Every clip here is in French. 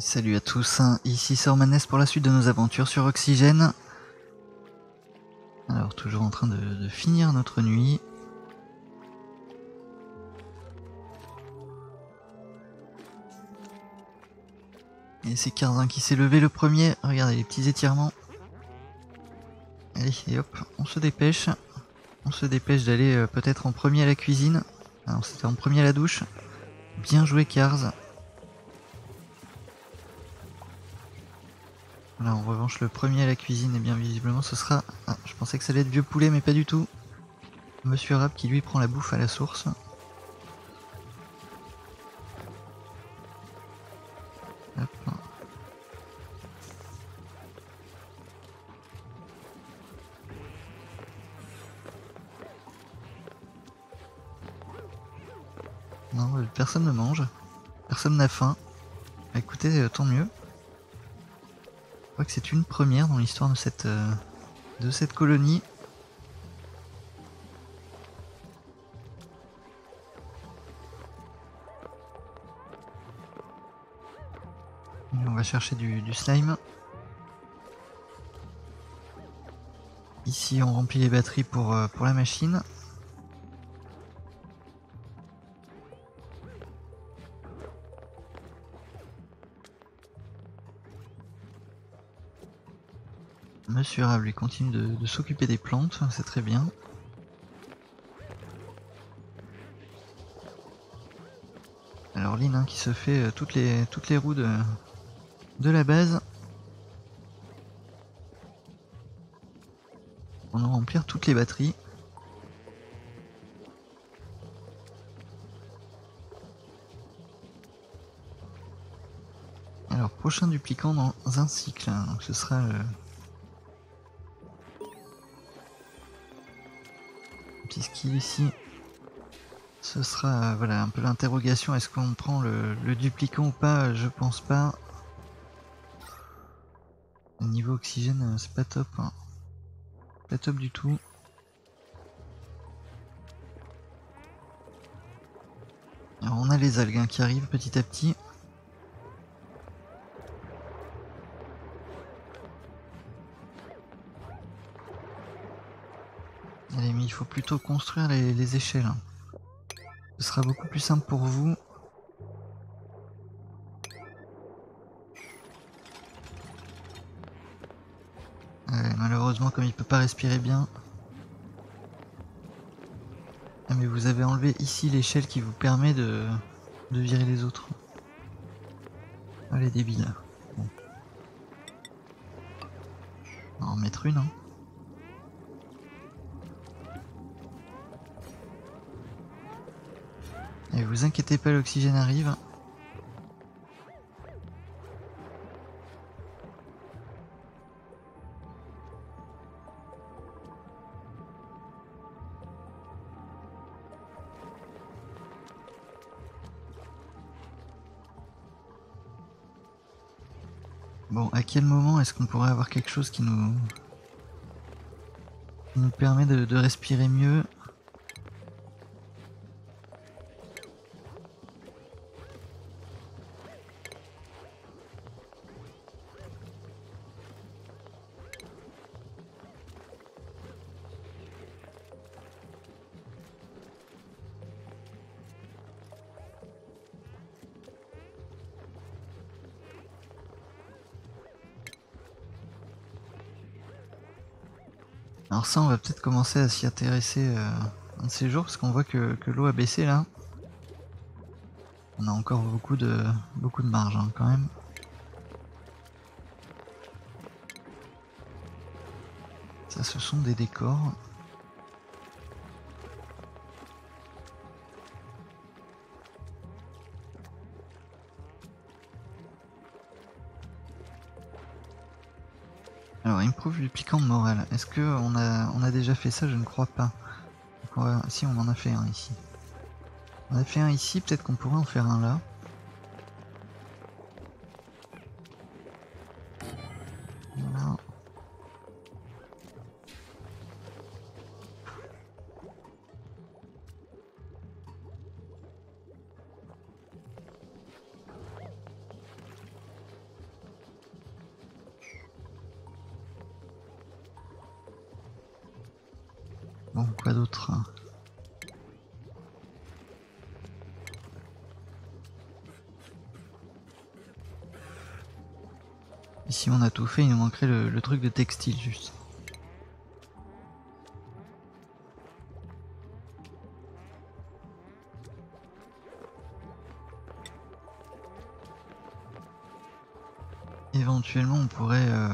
Salut à tous, hein. ici Sormanes pour la suite de nos aventures sur Oxygène. Alors toujours en train de, finir notre nuit. Et c'est Carzin qui s'est levé le premier. Regardez les petits étirements. Allez, et hop, on se dépêche. On se dépêche d'aller euh, peut-être en premier à la cuisine. Alors c'était en premier à la douche. Bien joué Cars. Voilà, en revanche, le premier à la cuisine, et bien visiblement, ce sera... Ah, je pensais que ça allait être vieux poulet, mais pas du tout. Monsieur Rap qui lui prend la bouffe à la source. Non, euh, personne ne mange. Personne n'a faim. Bah, écoutez, euh, tant mieux. Je crois que c'est une première dans l'histoire de cette, euh, colonie. On va chercher du, slime. Ici on remplit les batteries pour, euh, pour la machine. Monsieur Rab lui continue de, s'occuper des plantes, c'est très bien. Alors Lynn hein, qui se fait euh, toutes, les, roues de, la base. Pour nous remplir toutes les batteries. Alors prochain dupliquant dans un cycle, hein, donc ce sera le, ici. Ce sera voilà un peu l'interrogation, est-ce qu'on prend le, duplicant ou pas? Je pense pas. Niveau oxygène, euh, c'est pas top. hein. Pas top du tout. Alors on a les algues hein, qui arrivent petit à petit. Allez, mais il faut plutôt construire les, les échelles. hein. Ce sera beaucoup plus simple pour vous. Ouais, malheureusement, comme il peut pas respirer bien. Ah, mais vous avez enlevé ici l'échelle qui vous permet de, de virer les autres. Allez, débile. On va en mettre une, hein. Et vous inquiétez pas, l'oxygène arrive. Bon, à quel moment est-ce qu'on pourrait avoir quelque chose qui nous, qui nous permet de, de respirer mieux Alors ça, on va peut-être commencer à s'y intéresser euh, un de ces jours, parce qu'on voit que, que l'eau a baissé là. On a encore beaucoup de beaucoup de marge hein, quand même. Ça, ce sont des décors. Alors, improve du piquant moral. Est-ce que on a, on a déjà fait ça? Je ne crois pas. Donc, Si, on en a fait un ici. On a fait un ici, peut-être qu'on pourrait en faire un là. Bon, quoi d'autre Ici on a tout fait, il nous manquerait le, truc de textile juste. Éventuellement on pourrait... euh,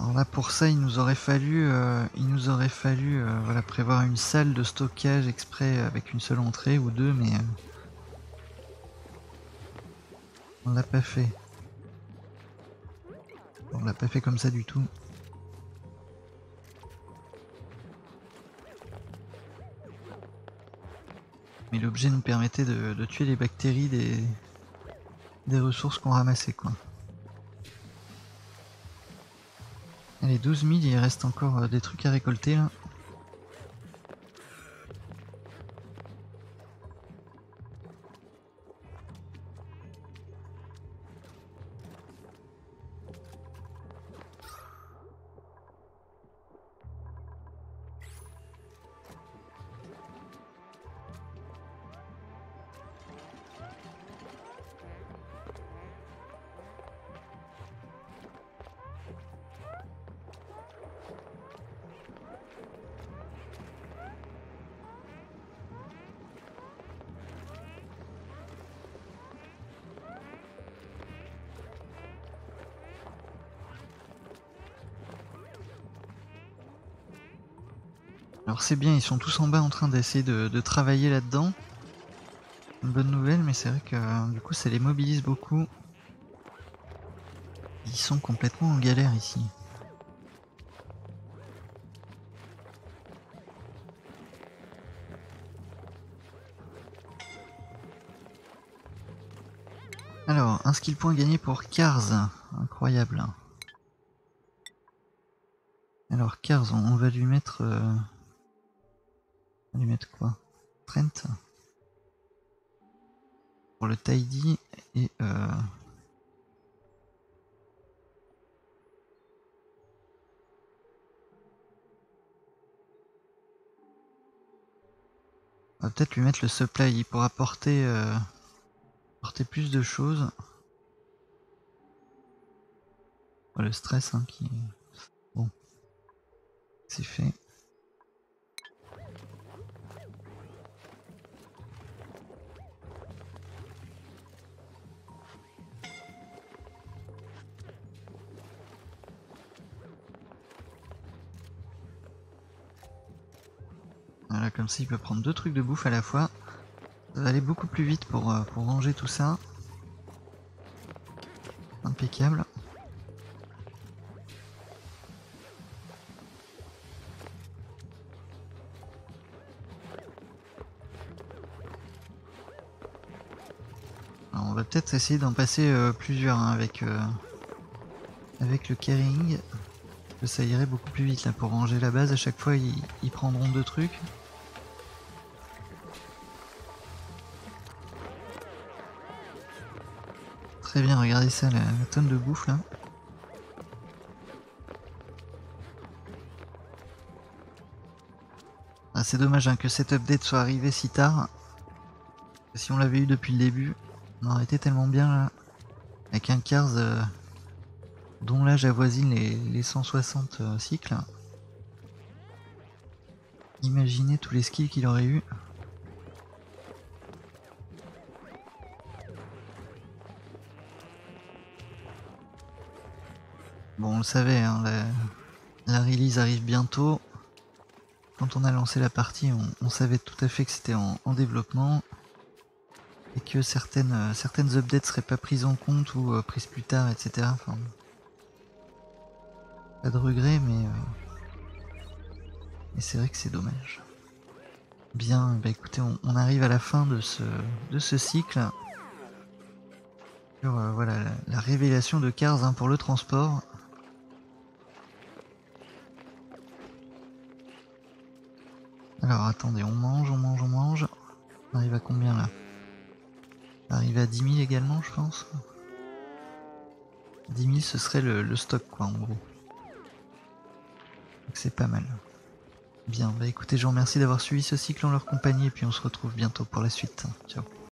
Alors là pour ça il nous aurait fallu, euh, il nous aurait fallu euh, voilà, prévoir une salle de stockage exprès avec une seule entrée ou deux mais... euh, On l'a pas fait. On l'a pas fait comme ça du tout. Mais l'objet nous permettait de, tuer les bactéries des, des ressources qu'on ramassait quoi. Allez 12 000, il reste encore euh, des trucs à récolter là. Alors c'est bien, ils sont tous en bas en train d'essayer de, travailler là-dedans. Bonne nouvelle, mais c'est vrai que euh, du coup ça les mobilise beaucoup. Ils sont complètement en galère ici. Alors, un skill point gagné pour Cars. Incroyable. Alors Cars, on, on va lui mettre... euh, on va lui mettre quoi? Trent Pour le tidy et... Euh... On va peut-être lui mettre le supply, il pourra porter, euh, porter plus de choses. Le stress hein, qui... Bon. C'est fait. Comme ça il peut prendre deux trucs de bouffe à la fois. Ça va aller beaucoup plus vite pour, euh, pour ranger tout ça. Impeccable. On va peut-être essayer d'en passer euh, plusieurs hein, avec, euh, avec le carrying. Ça irait beaucoup plus vite là pour ranger la base. À chaque fois ils prendront deux trucs. Très bien, regardez ça, la, tonne de bouffe là. Ah, c'est dommage hein, que cette update soit arrivée si tard. Si on l'avait eu depuis le début, on aurait été tellement bien là. Avec un Cars euh, dont l'âge avoisine les, les 160 euh, cycles. Imaginez tous les skills qu'il aurait eu. Bon, on le savait, hein, la, release arrive bientôt. Quand on a lancé la partie, on, savait tout à fait que c'était en, en développement et que certaines, euh, certaines updates seraient pas prises en compte ou euh, prises plus tard, etc. Pas de regret, mais, euh, mais c'est vrai que c'est dommage. Bien, bah écoutez, on, arrive à la fin de ce, cycle. Sur, voilà, la, la révélation de Cars hein, pour le transport. Alors attendez, on mange, on mange, on mange. On arrive à combien là? On arrive à 10 000 également, je pense. 10 000 ce serait le, le stock quoi en gros. Donc c'est pas mal. Bien, bah écoutez, je vous remercie d'avoir suivi ce cycle en leur compagnie et puis on se retrouve bientôt pour la suite. Ciao.